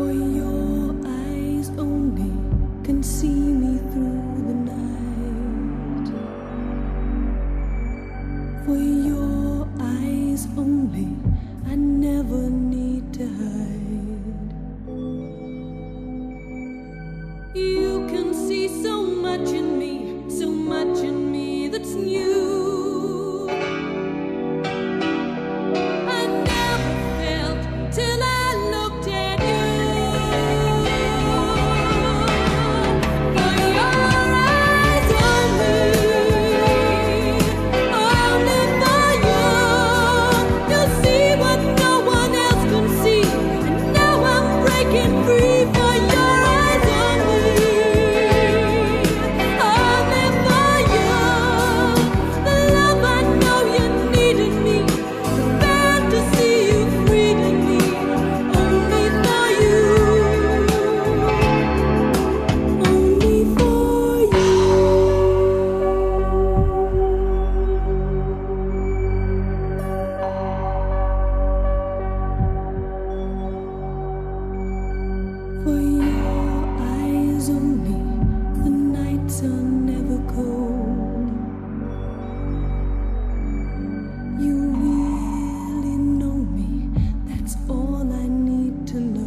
for your eyes only can see me through. to know.